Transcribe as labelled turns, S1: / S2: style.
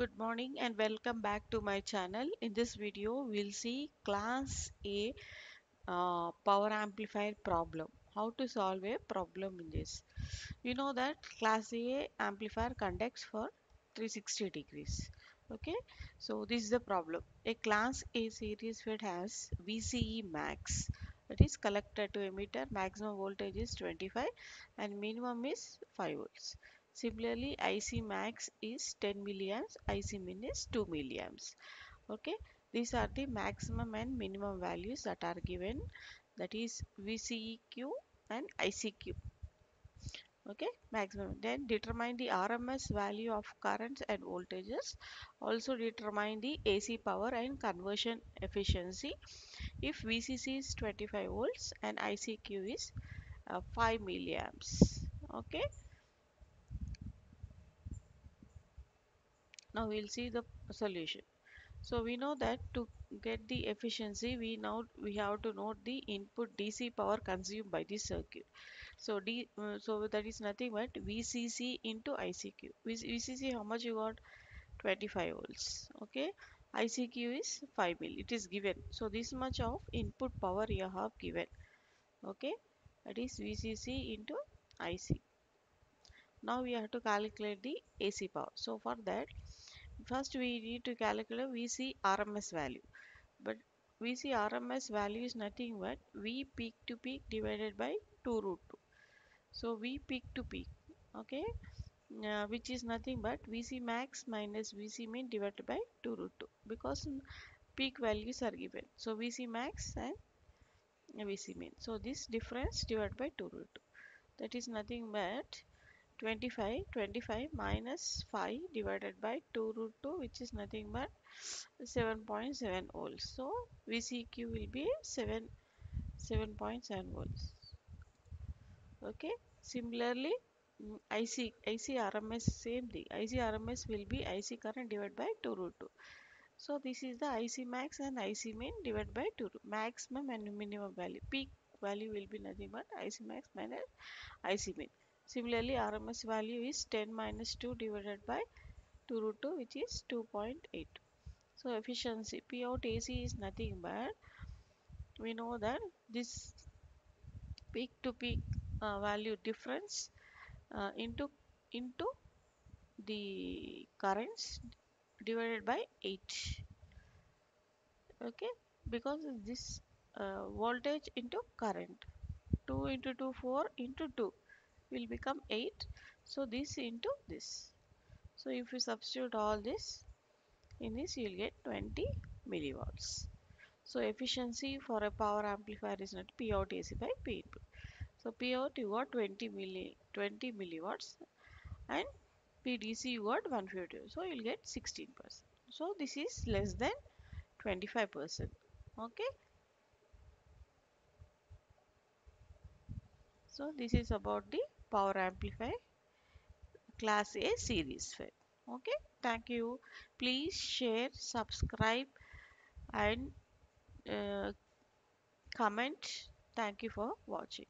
S1: Good morning and welcome back to my channel. In this video, we'll see class A uh, power amplifier problem. How to solve a problem in this. You know that class A amplifier conducts for 360 degrees. Okay, so this is the problem. A class A series fed has VCE max that is collector to emitter maximum voltage is 25 and minimum is 5 volts. Similarly, IC max is 10 milliamps, IC min is 2 milliamps. Okay, these are the maximum and minimum values that are given that is VCEQ and ICQ. Okay, maximum. Then determine the RMS value of currents and voltages. Also determine the AC power and conversion efficiency if VCC is 25 volts and ICQ is uh, 5 milliamps. Okay. Now we'll see the solution. So we know that to get the efficiency, we now we have to note the input DC power consumed by the circuit. So D, uh, so that is nothing but VCC into ICQ. VCC how much you got? 25 volts. Okay. ICQ is 5 mil. It is given. So this much of input power you have given. Okay. That is VCC into IC. Now we have to calculate the AC power. So for that First we need to calculate VC RMS value. But VC RMS value is nothing but V peak to peak divided by 2 root 2. So V peak to peak, okay, uh, which is nothing but VC max minus VC min divided by 2 root 2 because peak values are given. So VC max and VC min. So this difference divided by 2 root 2. That is nothing but 25 25 minus 5 divided by 2 root 2 which is nothing but 7.7 volts. So vcq will be 7 7.7 volts. Okay? Similarly mm, ic ic rms same thing. Ic rms will be ic current divided by 2 root 2 so this is the ic max and ic min divided by 2 maximum and minimum value. Peak value will be nothing but ic max minus ic min Similarly, RMS value is 10 minus 2 divided by 2 root 2 which is 2.8. So efficiency P out AC is nothing but we know that this peak to peak uh, value difference uh, into into the currents divided by 8 okay? Because this uh, voltage into current. 2 into 2 4 into 2 will become 8 so this into this. So if you substitute all this in this you will get 20 milliwatts. So efficiency for a power amplifier is not P out AC by P input. So P out you got 20 milli 20 milliwatts and PDC you got 150 so you'll get 16 percent. So this is less than 25 percent. Okay? So this is about the power amplifier class A series fed. Okay, thank you. Please share, subscribe, and uh, comment. Thank you for watching.